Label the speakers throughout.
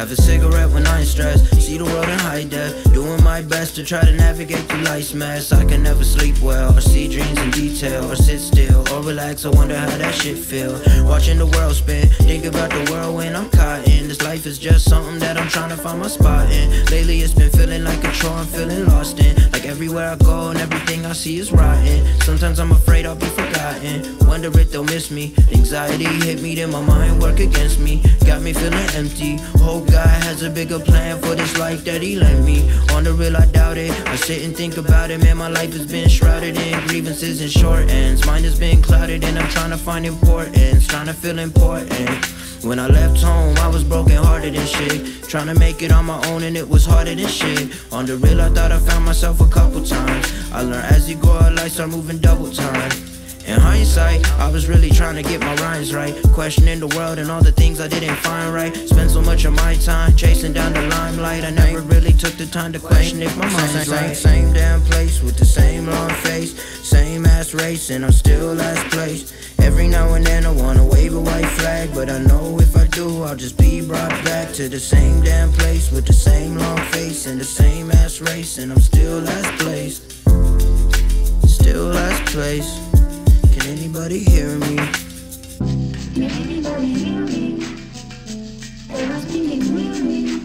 Speaker 1: Have a cigarette when I ain't stressed. See the world in high def. Doing my best to try to navigate through life's mess. I can never sleep well, or see dreams in detail, or sit still, or relax. I wonder how that shit feel. Watching the world spin, think about the world when I'm caught in. This life is just something that I'm trying to find my spot in. Lately it's been feeling like a chore I'm feeling lost in. Like everywhere I go and everything I see is rotten. Sometimes I'm afraid I'll be forgotten. Wonder if they'll miss me. Anxiety hit me, then my mind work against me. Got me feeling empty. Hope God has a bigger plan for this life that He lent me. On the real, I doubt it. I sit and think about it, man. My life has been shrouded in grievances and short ends. Mine has been clouded, and I'm trying to find importance. Trying to feel important. When I left home, I was broken hearted and shit. Trying to make it on my own, and it was harder than shit. On the real, I thought I found myself a couple times. I learned as you grow, life start moving double time. In hindsight, I was really trying to get my rhymes right. Questioning the world and all the things I didn't find right. Spent so much of my time chasing down the limelight. I never really took the time to question if my mind's right. Same damn place with the same long face. Same ass race, and I'm still last place. Every now and then I wanna wave a white flag, but I know if I do, I'll just be brought back to the same damn place with the same long face and the same ass race, and I'm still last place. Still last place. Anybody hear me?
Speaker 2: Can anybody hear me? I speaking clearly?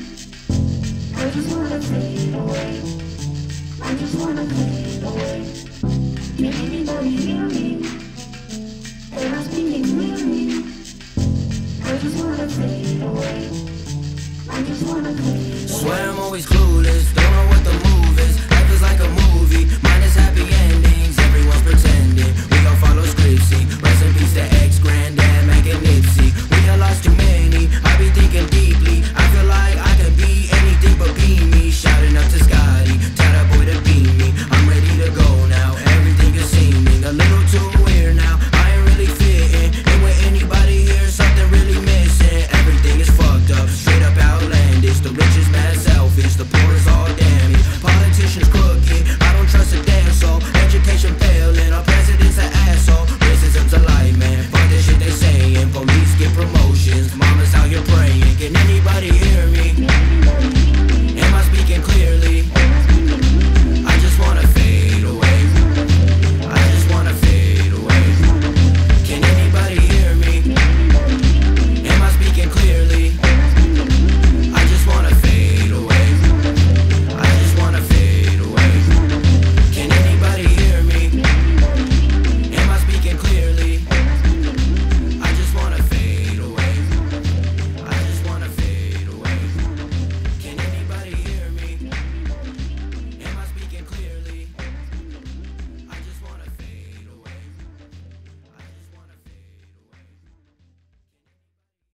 Speaker 2: I just wanna fade away. I just wanna fade away. Can anybody hear me? I speaking clearly? I just wanna fade away. I just wanna fade away.
Speaker 1: Swear I'm always clueless.